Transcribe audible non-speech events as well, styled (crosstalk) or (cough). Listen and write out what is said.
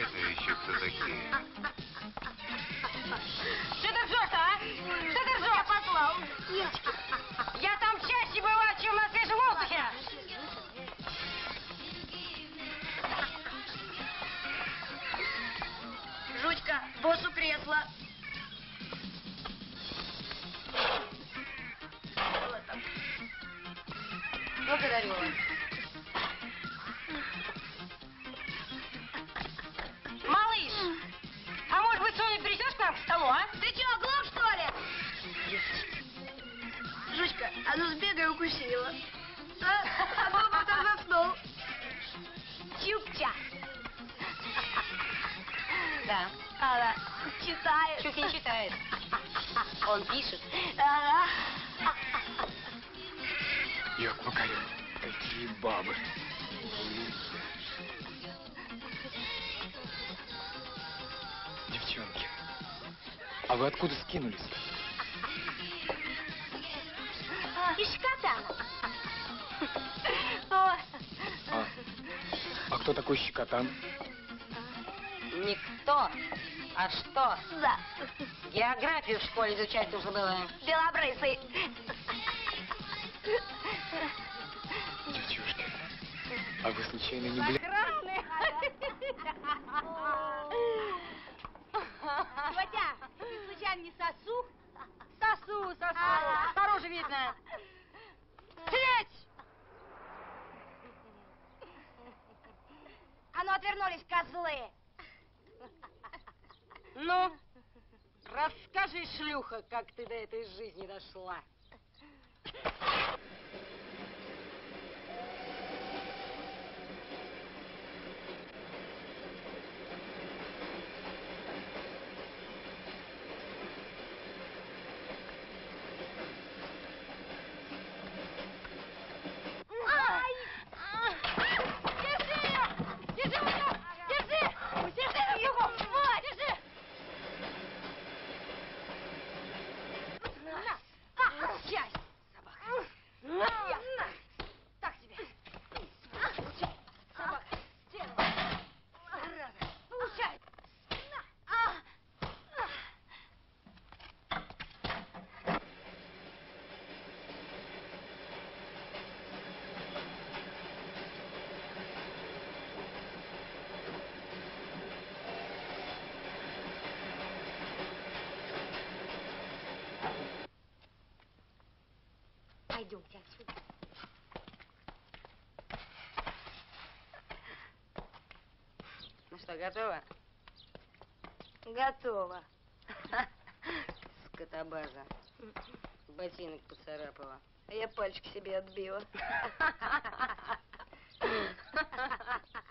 это еще кто такие? Что ты ржешь, а? Что ты ржешь? Я послал. Я там чаще бываю, чем на свежем воздухе. Жучка, боссу кресло. Благодарю вас. Ну сбегай укусила. А, а потом заснул. Чукча. Да. Ага, читает. Чук не читает. Он пишет. Ага. Як покаю. Какие бабы. Девчонки, а вы откуда скинулись? Из катана. А, а кто такой щекотан? Никто. А что? Да, Географию в школе изучать нужно было. белобрысый. Девчушки, а вы случайно не бля... Батя, ты случайно не сосу? Сосу, сосу. А. Снаружи видно. Отвернулись, козлы. (laughs) Ну, расскажи, шлюха, как ты до этой жизни дошла. Пойдемте отсюда. Ну что, готово? Готово. Скотобаза. Ботинок поцарапала. А я пальчик себе отбила. (laughs)